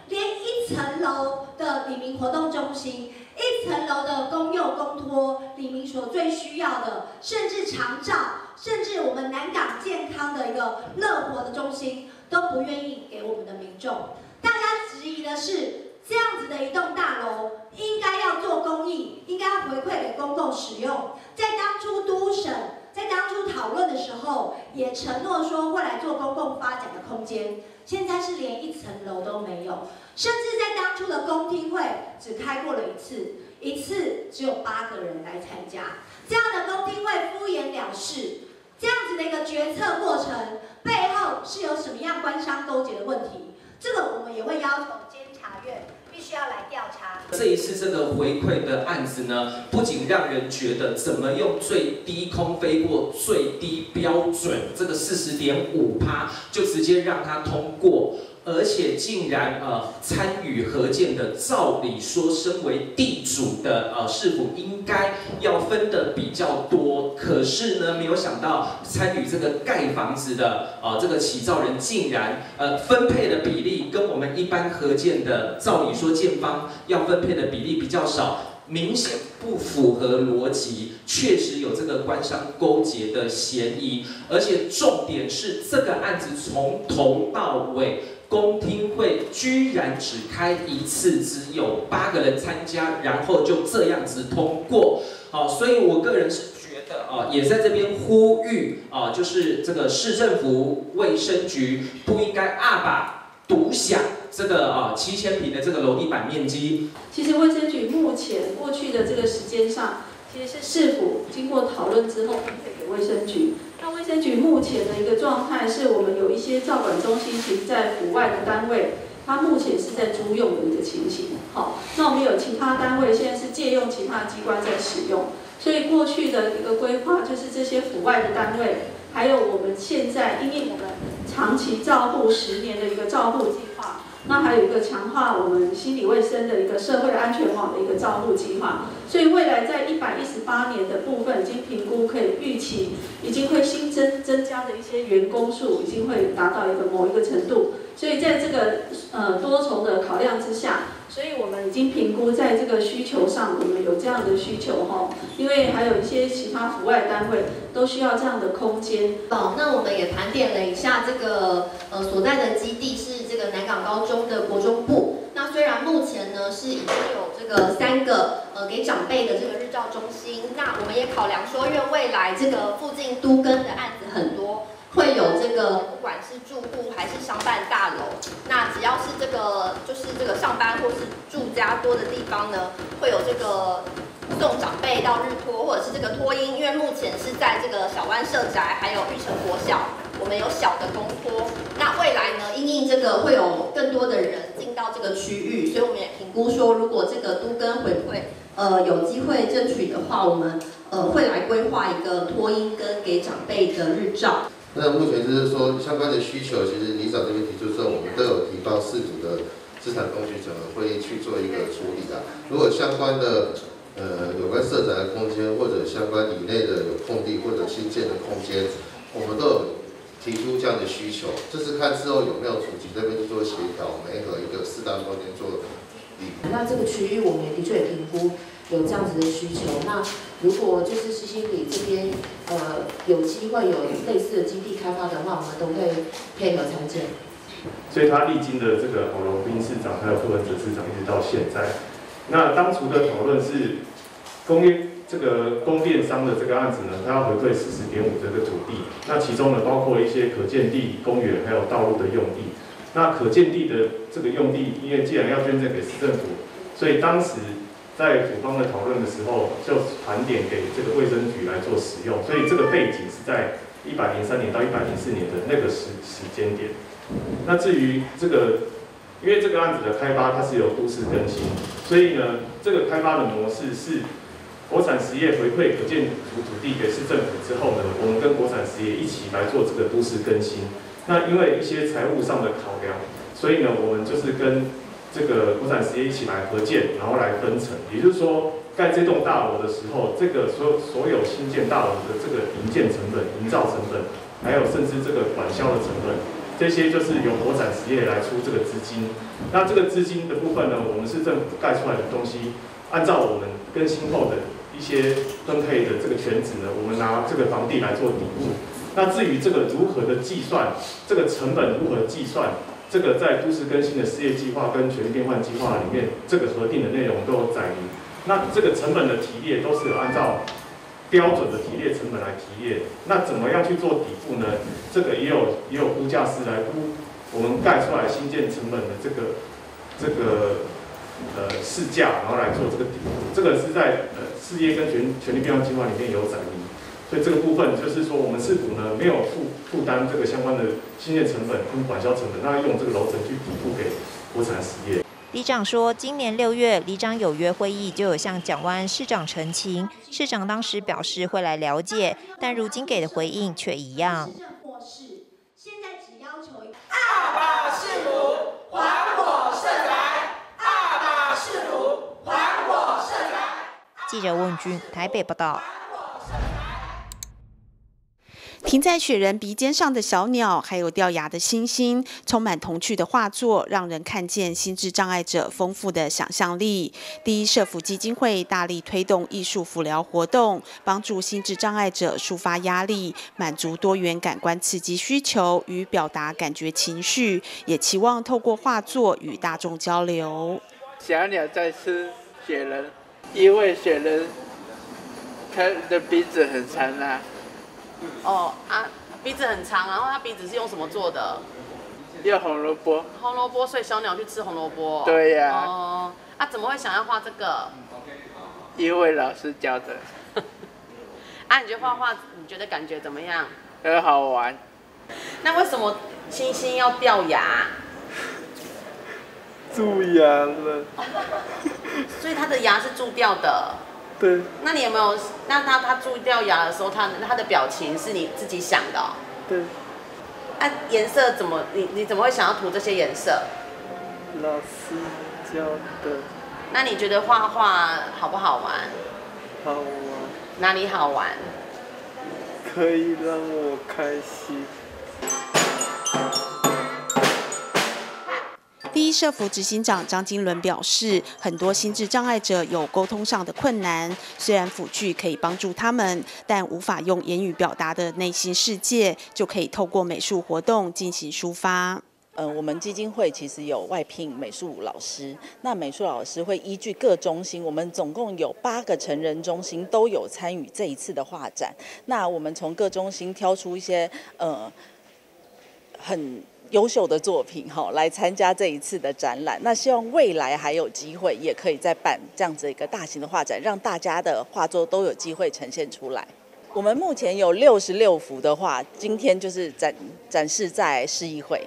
[SPEAKER 34] 连一层楼的李明活动中心，一层楼的公用公托，李明所最需要的，甚至长照，甚至我们南港健康的一个乐活的中心，都不愿意给我们的民众。大家质疑的是。这样子的一栋大楼，应该要做公益，应该要回馈给公共使用。在当初都审，在当初讨论的时候，也承诺说会来做公共发展的空间。现在是连一层楼都没有，甚至在当初的公听会只开过了一次，一次只有八个人来参加。这样的公听会敷衍了事，这样子的一个决策过程背后是有什么样官商勾结的问题？这个我们也会要求监察院。需要来调查。
[SPEAKER 33] 这一次这个回馈的案子呢，不仅让人觉得怎么用最低空飞过最低标准这个四十点五趴，就直接让他通过。而且竟然呃参与合建的，照理说身为地主的呃是否应该要分的比较多？可是呢，没有想到参与这个盖房子的啊这个起造人竟然呃分配的比例跟我们一般合建的照理说建方要分配的比例比较少，明显不符合逻辑，确实有这个官商勾结的嫌疑。而且重点是这个案子从头到尾。公听会居然只开一次，只有八个人参加，然后就这样子通过。好，所以我个人是觉得啊，也在这边呼吁啊，就是这个市政府卫生局不应该二把独享这个啊七千平的这个楼地板面积。
[SPEAKER 34] 其实卫生局目前过去的这个时间上，其实是市府经过讨论之后分配给卫生局。那卫生局目前的一个状态是我们有一些照管中心，其实在府外的单位，它目前是在租用的一个情形。好，那我们有其他单位现在是借用其他机关在使用，所以过去的一个规划就是这些府外的单位，还有我们现在因应我们长期照护十年的一个照护计划。那还有一个强化我们心理卫生的一个社会安全网的一个招募计划，所以未来在一百一十八年的部分已经评估可以预期，已经会新增增加的一些员工数已经会达到一个某一个程度，所以在这个呃多重的考量之下，所以我们已经评估在这个需求上，我们有这样的需求哈，因为还有一些其他府外单位都需要这样的空间。
[SPEAKER 35] 哦，那我们也盘点了一下这个呃所在的基地是这个。南港高中的国中部，那虽然目前呢是已经有这个三个呃给长辈的这个日照中心，那我们也考量说，因为未来这个附近都更的案子很多，会有这个不管是住户还是商办大楼，那只要是这个是这个上班或是住家多的地方呢，会有这个送长辈到日托或者是这个托婴，因为目前是在这个小湾社宅还有玉成国小。我们有小的公托，那未来呢？因应这个会有更多的人进到这个区域，所以我们也评估说，如果这个都跟回馈，呃，有机会争取的话，我们呃会来规划一个托婴跟给长辈的日照。
[SPEAKER 36] 那目前就是说相关的需求，其实李长这边提出说，我们都有提报四组的资产工具整合会去做一个处理的。如果相关的呃有关设宅的空间，或者相关以内的有空地或者新建的空间，我们都有。提出这样的需求，就是看之后有没有出局这边去做协调，没和一个适当空间做。
[SPEAKER 35] 那这个区域我们也的确也评估有这样子的需求。那如果就是西西里这边呃有机会有类似的基地开发的话，我们都会配合参建。
[SPEAKER 37] 所以他历经的这个郝龙斌市长还有傅文哲市长一直到现在，那当初的讨论是工业。这个供电商的这个案子呢，他要回馈四十点五这个土地，那其中呢包括一些可建地、公园还有道路的用地。那可建地的这个用地，因为既然要捐赠给市政府，所以当时在府方的讨论的时候，就盘点给这个卫生局来做使用。所以这个背景是在一百零三年到一百零四年的那个时时间点。那至于这个，因为这个案子的开发它是有都市更新，所以呢，这个开发的模式是。国产实业回馈可建土土地给市政府之后呢，我们跟国产实业一起来做这个都市更新。那因为一些财务上的考量，所以呢，我们就是跟这个国产实业一起来合建，然后来分成。也就是说，盖这栋大楼的时候，这个所所有新建大楼的这个营建成本、营造成本，还有甚至这个管销的成本，这些就是由国产实业来出这个资金。那这个资金的部分呢，我们市政府盖出来的东西，按照我们更新后的一些分配的这个权值呢，我们拿这个房地来做底部。那至于这个如何的计算，这个成本如何计算，这个在都市更新的事业计划跟全力变换计划里面，这个核定的内容都有载明。那这个成本的提列都是有按照标准的提列成本来提列。那怎么样去做底部呢？这个也有也有估价师来估我们盖出来新建成本的这个这个呃市价，然后来做这个底部。这个是在呃事业跟全全力变换计划里面有载明。所以这个部分就是说，我们市府呢没有负负担这个相关的新建成本跟管销成本，那用这个楼层去抵付给国产实业。
[SPEAKER 1] 里长说，今年六月里长有约会议就有向蒋万市长澄清，市长当时表示会来了解，但如今给的回应却一样。
[SPEAKER 38] 现在只要求二把市府还我社宅，二把市府还我社宅。
[SPEAKER 1] 记者问君台北报道。
[SPEAKER 3] 停在雪人鼻尖上的小鸟，还有掉牙的星星，充满童趣的画作，让人看见心智障碍者丰富的想象力。第一社福基金会大力推动艺术辅疗活动，帮助心智障碍者抒发压力，满足多元感官刺激需求与表达感觉情绪，也期望透过画作与大众交流。
[SPEAKER 39] 小鸟在吃雪人，因为雪人它的鼻子很长啊。
[SPEAKER 40] 哦啊，鼻子很长，然后它鼻子是用什么做的？
[SPEAKER 39] 用红萝卜。
[SPEAKER 40] 红萝卜，所以小鸟去吃红萝卜。
[SPEAKER 39] 对呀。
[SPEAKER 40] 哦，啊，怎么会想要画这个？
[SPEAKER 39] 因为老师教的。
[SPEAKER 40] 啊，你觉得画画，你觉得感觉怎么样？
[SPEAKER 39] 很好玩。
[SPEAKER 40] 那为什么星星要掉牙？
[SPEAKER 39] 蛀牙了。
[SPEAKER 40] 所以它的牙是蛀掉的。
[SPEAKER 39] 对。
[SPEAKER 40] 那你有没有？那他他蛀掉牙的时候，他他的表情是你自己想的？
[SPEAKER 39] 对。
[SPEAKER 40] 啊，颜色怎么？你你怎么会想要涂这些颜色？
[SPEAKER 39] 老师教的。
[SPEAKER 40] 那你觉得画画好不好玩？
[SPEAKER 39] 好玩。
[SPEAKER 40] 哪里好玩？
[SPEAKER 39] 可以让我开心。
[SPEAKER 3] 第一社福执行长张金伦表示，很多心智障碍者有沟通上的困难，虽然辅具可以帮助他们，但无法用言语表达的内心世界，就可以透过美术活动进行抒发。
[SPEAKER 41] 呃，我们基金会其实有外聘美术老师，那美术老师会依据各中心，我们总共有八个成人中心都有参与这一次的画展。那我们从各中心挑出一些呃很。优秀的作品哈，来参加这一次的展览。那希望未来还有机会，也可以再办这样子一个大型的画展，让大家的画作都有机会呈现出来。我们目前有六十六幅的画，今天就是展展示在市议会。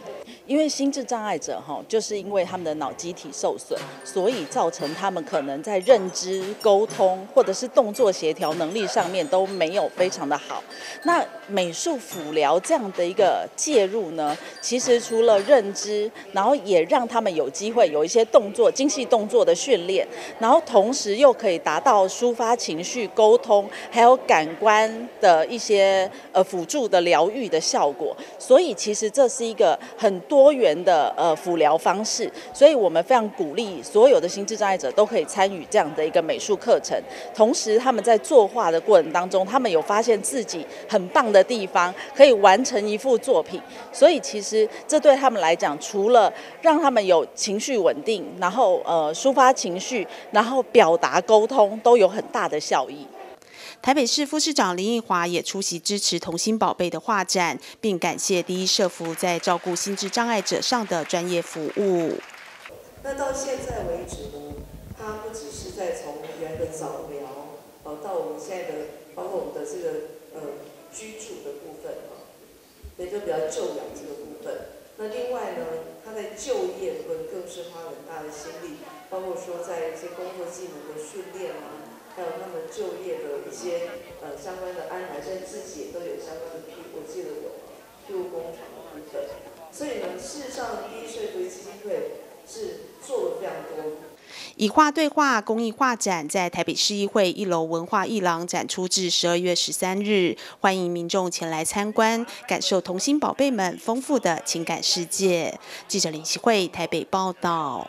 [SPEAKER 41] 因为心智障碍者哈，就是因为他们的脑机体受损，所以造成他们可能在认知、沟通或者是动作协调能力上面都没有非常的好。那美术辅疗这样的一个介入呢，其实除了认知，然后也让他们有机会有一些动作、精细动作的训练，然后同时又可以达到抒发情绪、沟通，还有感官的一些呃辅助的疗愈的效果。所以其实这是一个很。多多元的呃辅疗方式，所以我们非常鼓励所有的心智障碍者都可以参与这样的一个美术课程。同时，他们在作画的过程当中，他们有发现自己很棒的地方，可以完成一幅作品。所以，其实这对他们来讲，除了让他们有情绪稳定，然后呃抒发情绪，然后表达沟通，都有很大的效益。
[SPEAKER 3] 台北市副市长林奕华也出席支持童心宝贝的画展，并感谢第一社福在照顾心智障碍者上的专业服务。
[SPEAKER 42] 那到现在为止呢，它不只是在从原的早疗，呃，到我们现在的，包括我们的这个呃居住的部分啊，也就比较就养这个部分。那另外呢，他在就业部分更是花很大的心力，包括说在一些工作技能的训练啊。还有他们就业的一些呃相关的安排，甚至自己也都有相关的批，我记得有批务工厂的部分。所以呢，事实上，第一税福利基金会
[SPEAKER 43] 是做了非常多。
[SPEAKER 3] 以画对话公益画展在台北市议会一楼文化艺廊展出至十二月十三日，欢迎民众前来参观，感受童心宝贝们丰富的情感世界。记者林希慧台北报道。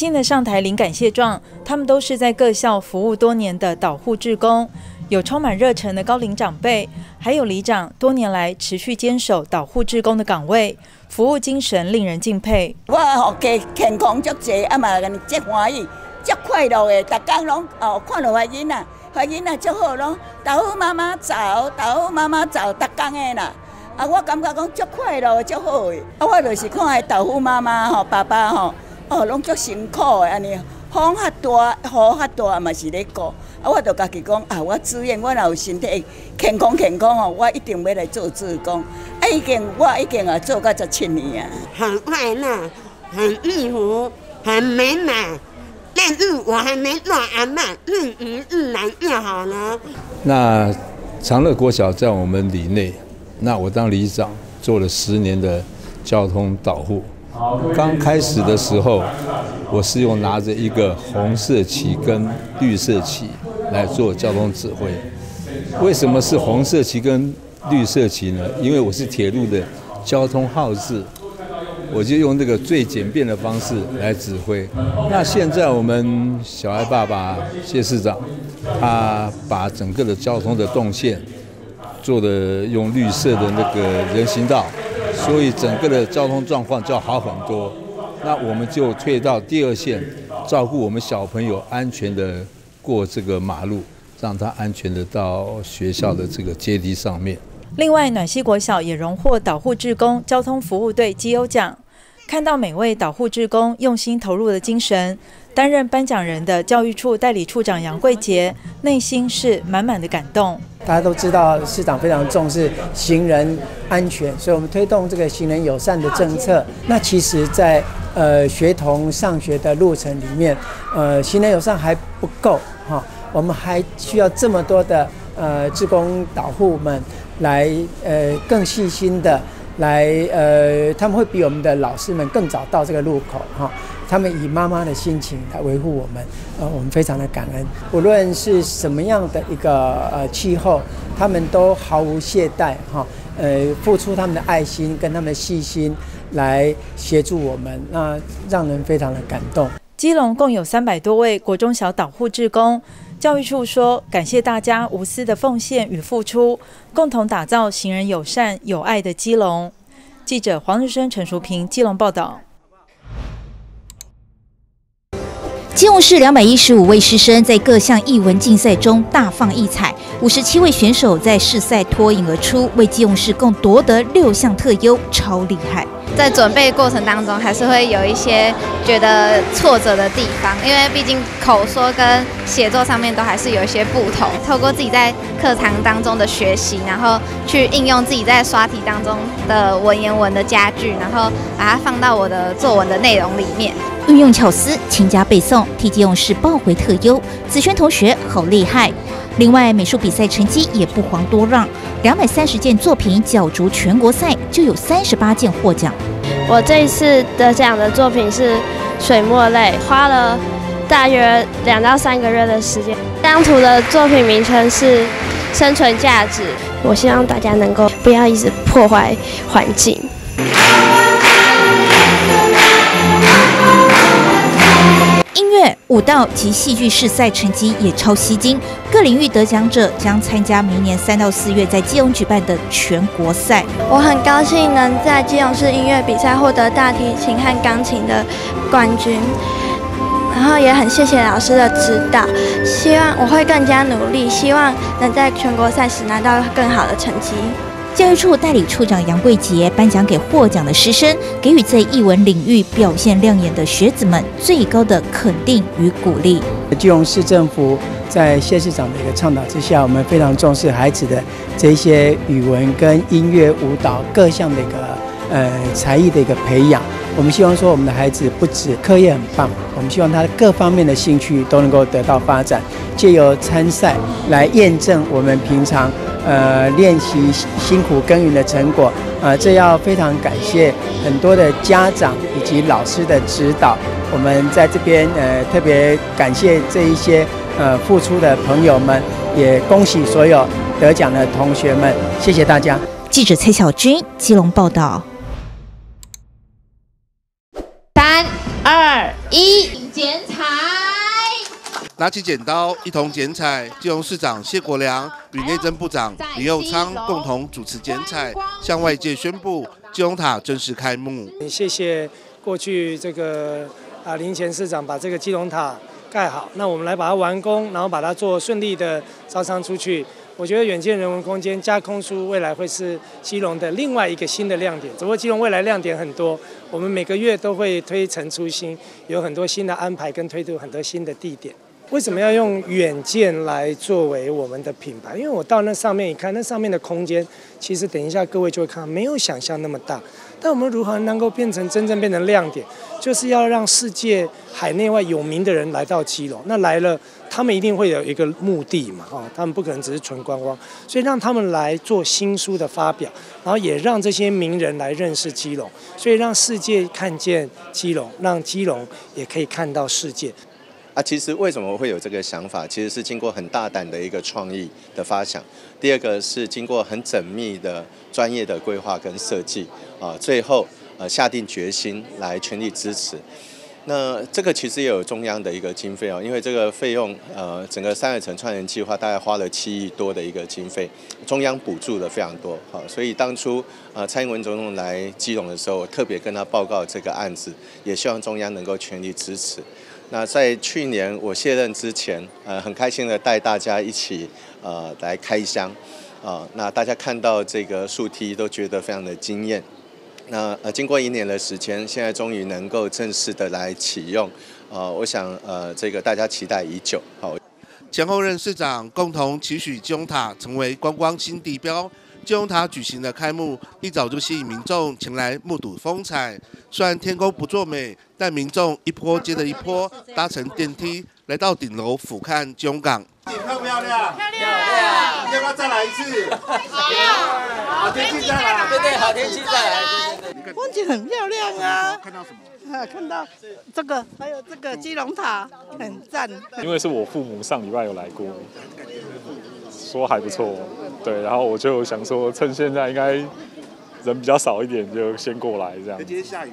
[SPEAKER 44] 心的上台领感谢状，他们都是在各校服务多年的导护志工，有充满热忱的高龄长辈，还有里长多年来持续坚守导护志工的岗位，服务精神令人敬佩。
[SPEAKER 36] 我吼健健康足济，啊嘛，足欢喜，足快乐的，大家拢哦看到怀囡仔，怀囡仔足好拢，导护妈妈走，导护妈妈走，逐工的啦。啊，我感觉讲足快乐，足好的。啊，我就是看下导护妈妈吼，爸爸吼。哦，拢足辛苦的安尼，风较大，雨较大嘛是咧过。啊，我著家己讲啊，我自愿，我若有身体健康健康哦，我一定要来做志工。啊，已经我已经啊做到十七年啊。
[SPEAKER 45] 很快乐，很幸福，很美满。但是我还没做阿妈，日日日来越好呢。
[SPEAKER 46] 那长乐国小在我们里内，那我当里长做了十年的交通导护。刚开始的时候，我是用拿着一个红色旗跟绿色旗来做交通指挥。为什么是红色旗跟绿色旗呢？因为我是铁路的交通号志，我就用这个最简便的方式来指挥。那现在我们小爱爸爸谢市长，他把整个的交通的动线做的用绿色的那个人行道。所以整个的交通状况就要好很多，那我们就退到第二线，照顾我们小朋友安全的过这个马路，让他安全的到学校的这个阶梯上面。
[SPEAKER 44] 另外，暖溪国小也荣获导护志工交通服务队绩优奖。看到每位导护志工用心投入的精神，担任颁奖人的教育处代理处长杨桂杰内心是满满的感动。
[SPEAKER 47] 大家都知道市长非常重视行人安全，所以我们推动这个行人友善的政策。那其实，在呃学童上学的路程里面，呃行人友善还不够哈，我们还需要这么多的呃志工导护们来呃更细心的来呃，他们会比我们的老师们更早到这个路口哈。他们以妈妈的心情来维护我们，呃，我们非常的感恩。无论是什么样的一个呃气候，他们都毫无懈怠哈，呃，付出他们的爱心跟他们的细心来协助我们，那让人非常的感动。
[SPEAKER 44] 基隆共有三百多位国中小导护志工，教育处说感谢大家无私的奉献与付出，共同打造行人友善有爱的基隆。记者黄日升、陈淑平，基隆报道。
[SPEAKER 48] 基隆市两百一十五位师生在各项艺文竞赛中大放异彩，五十七位选手在试赛脱颖而出，为基隆市共夺得六项特优，超厉害。
[SPEAKER 35] 在准备过程当中，还是会有一些觉得挫折的地方，因为毕竟口说跟写作上面都还是有一些不同。透过自己在课堂当中的学习，然后去应用自己在刷题当中的文言文的佳句，然后把它放到我的作文的内容里面。
[SPEAKER 48] 运用巧思，勤加背诵，替基隆市报回特优。子轩同学好厉害！另外，美术比赛成绩也不遑多让，两百三十件作品角逐全国赛，就有三十八件获奖。
[SPEAKER 35] 我这一次得奖的作品是水墨类，花了大约两到三个月的时间。这张图的作品名称是生存价值。我希望大家能够不要一直破坏环境。
[SPEAKER 44] 舞蹈及戏剧试赛成绩也超吸睛，各领域得奖者将参加明年三到四月在基隆举办的全国赛。
[SPEAKER 35] 我很高兴能在基隆市音乐比赛获得大提琴和钢琴的冠军，然后也很谢谢老师的指导，希望我会更加努力，希望能在全国赛时拿到更好的成绩。
[SPEAKER 44] 教育处代理处长杨桂杰颁奖给获奖的师生，给予在艺文领域表现亮眼的学子们最高的肯定与鼓励。
[SPEAKER 49] 基隆市政府在谢市长的一个倡导之下，我们非常重视孩子的这些语文跟音乐、舞蹈各项的一个呃才艺的一个培养。我们希望说，我们的孩子不止课业很棒，我们希望他各方面的兴趣都能够得到发展，借由参赛来验证我们平常。呃，练习辛苦耕耘的成果，呃，这要非常感谢很多的家长以及老师的指导。我们在这边呃，特别感谢这一些呃付出的朋友们，也恭喜所有得奖的同学们，谢谢大家。
[SPEAKER 44] 记者蔡小军，基隆报道。
[SPEAKER 36] 拿起剪刀，一同剪彩。基隆市长谢国良与内政部长李佑昌共同主持剪彩，向外界宣布基隆塔正式开幕。
[SPEAKER 49] 谢谢过去这个啊林前市长把这个基隆塔盖好，那我们来把它完工，然后把它做顺利的招商出去。我觉得远见人文空间加空书未来会是基隆的另外一个新的亮点。只不过基隆未来亮点很多，我们每个月都会推陈出新，有很多新的安排跟推出很多新的地点。为什么要用远见来作为我们的品牌？因为我到那上面一看，那上面的空间其实等一下各位就会看到，没有想象那么大。但我们如何能够变成真正变成亮点？就是要让世界海内外有名的人来到基隆。那来了，他们一定会有一个目的嘛？哦，他们不可能只是纯观光，所以让他们来做新书的发表，然后也让这些名人来认识基隆，所以让世界看见基隆，让基隆也可以看到世界。
[SPEAKER 50] 啊，其实为什么会有这个想法？其实是经过很大胆的一个创意的发想。第二个是经过很缜密的专业的规划跟设计啊，最后呃下定决心来全力支持。那这个其实也有中央的一个经费哦，因为这个费用呃整个三二城创联计划大概花了七亿多的一个经费，中央补助的非常多好，所以当初呃蔡英文总统来基隆的时候，特别跟他报告这个案子，也希望中央能够全力支持。那在去年我卸任之前，呃，很开心的带大家一起呃来开箱，啊，那大家看到这个树梯都觉得非常的惊艳。那呃，经过一年的时间，现在终于能够正式的来启用，呃，我想呃这个大家期待已久。好，
[SPEAKER 36] 前后任市长共同期许金塔成为观光新地标。金融塔举行的开幕，一早就吸引民众前来目睹风采。虽然天空不作美，但民众一波接着一波搭乘电梯来到顶楼俯瞰金融港。
[SPEAKER 51] 漂不漂亮？漂亮！要不要再来一次？好，好天气再来。
[SPEAKER 52] 对对，好天气再来。
[SPEAKER 53] 风景很漂亮啊！
[SPEAKER 36] 看到什么？
[SPEAKER 53] 看到这个，还有这个基隆塔，很赞。
[SPEAKER 54] 因为是我父母上礼拜有来过。说还不错，对，然后我就想说，趁现在应该人比较少一点，就先过来这样。
[SPEAKER 36] 今天下雨，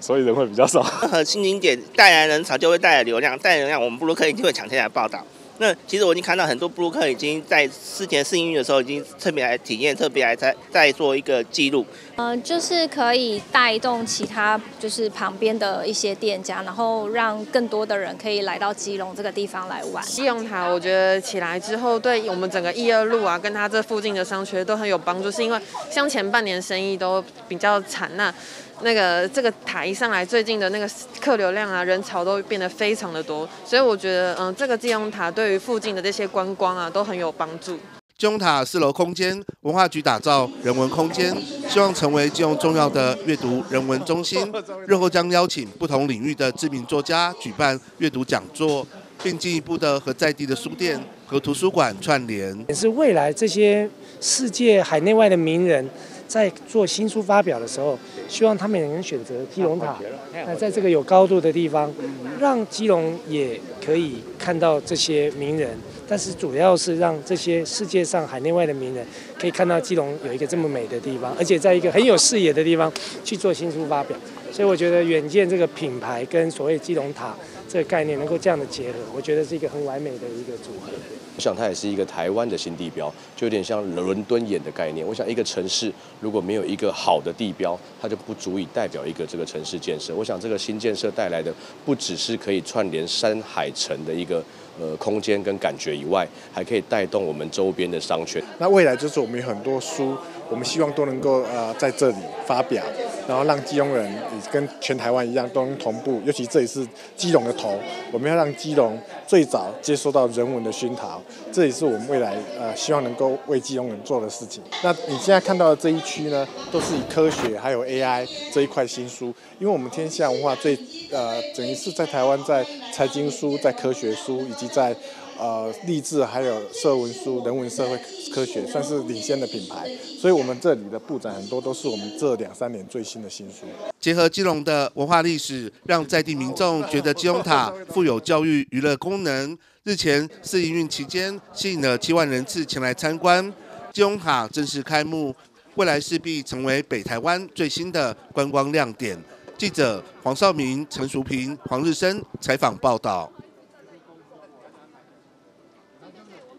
[SPEAKER 54] 所以人会比较少。
[SPEAKER 55] 任何新景点带来人潮，就会带来流量，带来流量，我们布鲁克一定会抢先来报道。那其实我已经看到很多布鲁克已经在事前试营运的时候，已经特别来体验，特别来在在做一个记录。
[SPEAKER 35] 嗯，就是可以带动其他就是旁边的一些店家，然后让更多的人可以来到基隆这个地方来玩。
[SPEAKER 56] 基隆塔我觉得起来之后，对我们整个一二路啊，跟它这附近的商圈都很有帮助，是因为像前半年生意都比较惨那。那个这个塔一上来，最近的那个客流量啊，人潮都变得非常的多，所以我觉得，嗯，这个金融塔对于附近的这些观光啊，都很有帮助。
[SPEAKER 36] 金融塔四楼空间，文化局打造人文空间，希望成为金融重要的阅读人文中心。日后将邀请不同领域的知名作家举办阅读讲座，并进一步的和在地的书店和图书馆串联。
[SPEAKER 49] 也是未来这些世界海内外的名人。在做新书发表的时候，希望他们也能选择基隆塔，那在这个有高度的地方，让基隆也可以看到这些名人。但是主要是让这些世界上海内外的名人可以看到基隆有一个这么美的地方，而且在一个很有视野的地方去做新书发表。所以我觉得远见这个品牌跟所谓基隆塔这个概念能够这样的结合，我觉得是一个很完美的一个组合。
[SPEAKER 57] 我想它也是一个台湾的新地标，就有点像伦敦眼的概念。我想一个城市如果没有一个好的地标，它就不足以代表一个这个城市建设。我想这个新建设带来的不只是可以串联山海城的一个。呃，空间跟感觉以外，还可以带动我们周边的商圈。
[SPEAKER 58] 那未来就是我们有很多书，我们希望都能够呃在这里发表，然后让基隆人也跟全台湾一样都能同步。尤其这里是基隆的头，我们要让基隆最早接收到人文的熏陶，这也是我们未来呃希望能够为基隆人做的事情。那你现在看到的这一区呢，都是以科学还有 AI 这一块新书，因为我们天下文化最呃等于是在台湾在财经书、在科学书以及在呃励志还有社文书、人文社会科学算是领先的品牌，所以我们这里的布展很多都是我们这两三年最新的新书。
[SPEAKER 36] 结合基隆的文化历史，让在地民众觉得基隆塔富有教育娱乐功能。日前试营运期间，吸引了七万人次前来参观。基隆塔正式开幕，未来势必成为北台湾最新的观光亮点。记者黄少明、陈淑平、黄日升采访报道。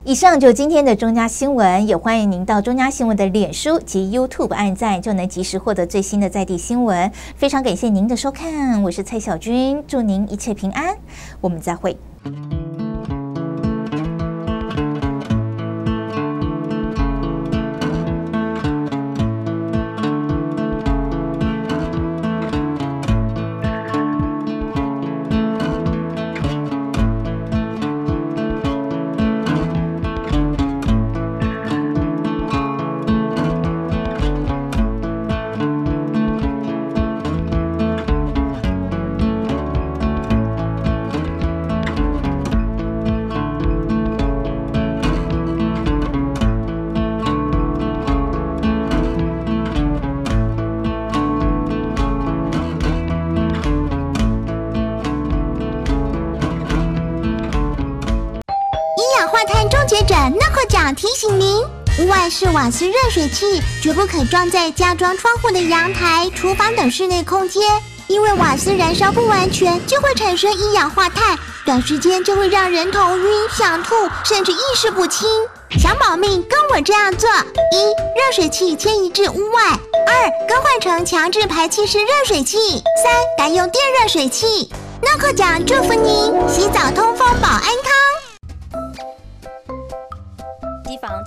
[SPEAKER 44] 以上就今天的中嘉新闻，也欢迎您到中嘉新闻的脸书及 YouTube 按赞，就能及时获得最新的在地新闻。非常感谢您的收看，我是蔡小军，祝您一切平安，我们再会。
[SPEAKER 59] 者诺克奖提醒您，屋外式瓦斯热水器绝不可装在加装窗户的阳台、厨房等室内空间，因为瓦斯燃烧不完全就会产生一氧化碳，短时间就会让人头晕、想吐，甚至意识不清。想保命，跟我这样做：一、热水器迁移至屋外；二、更换成强制排气式热水器；三、改用电热水器。诺克奖祝福您，洗澡通风保安康。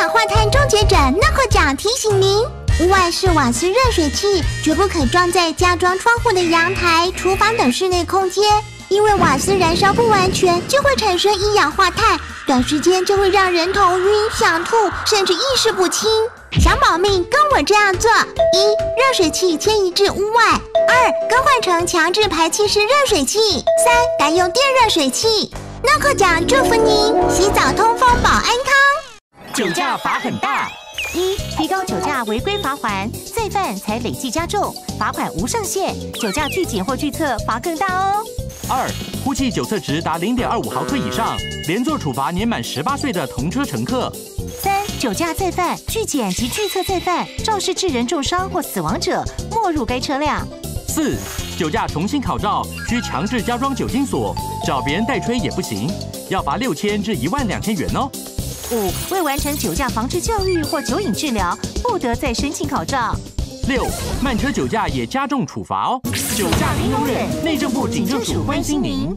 [SPEAKER 59] 氧化碳终结者 Noco 奖提醒您：屋外式瓦斯热水器绝不可装在加装窗户的阳台、厨房等室内空间，因为瓦斯燃烧不完全就会产生一氧化碳，短时间就会让人头晕、想吐，甚至意识不清。想保命，跟我这样做：一、热水器迁移至屋外；二、更换成强制排气式热水器；三、改用电热水器。Noco 奖祝福您，洗澡通风保安康。
[SPEAKER 60] 酒驾罚很大，一提高酒驾违规罚还，再犯才累计加重，罚款无上限，酒驾拒检或拒测罚更大哦。
[SPEAKER 48] 二呼气酒测值达零点二五毫克以上，连坐处罚年满十八岁的同车乘客。
[SPEAKER 60] 三酒驾再犯、拒检及拒测再犯，肇事致人重伤或死亡者，没入该车辆。
[SPEAKER 48] 四、酒驾重新考照，需强制加装酒精锁，找别人代吹也不行，要罚六千至一万两千元哦。
[SPEAKER 60] 五、未完成酒驾防治教育或酒瘾治疗，不得再申请考照。
[SPEAKER 48] 六、慢车酒驾也加重处罚哦。酒驾零容忍，内政部警政署关心您。